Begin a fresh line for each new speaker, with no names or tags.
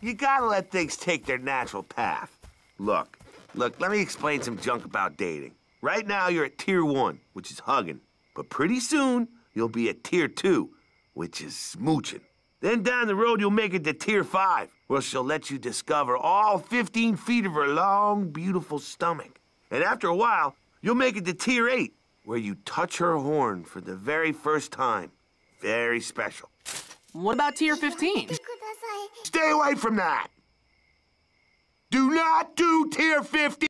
you gotta let things take their natural path. Look, look, let me explain some junk about dating. Right now, you're at tier one, which is hugging. But pretty soon, you'll be at tier two, which is smooching. Then down the road, you'll make it to tier five, where she'll let you discover all 15 feet of her long, beautiful stomach. And after a while, you'll make it to tier eight, where you touch her horn for the very first time. Very special.
What about tier 15?
Stay away from that! Do not do tier 50!